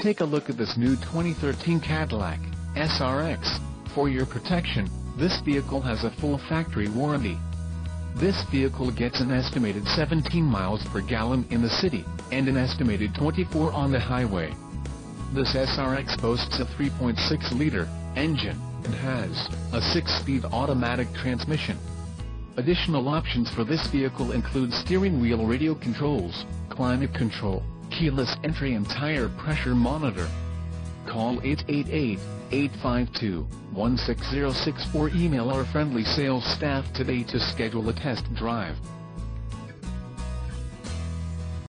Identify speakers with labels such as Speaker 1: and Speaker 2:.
Speaker 1: Take a look at this new 2013 Cadillac SRX. For your protection, this vehicle has a full factory warranty. This vehicle gets an estimated 17 miles per gallon in the city, and an estimated 24 on the highway. This SRX boasts a 3.6-liter engine, and has a 6-speed automatic transmission. Additional options for this vehicle include steering wheel radio controls, climate control, keyless entry and tire pressure monitor. Call 888-852-1606 or email our friendly sales staff today to schedule a test drive.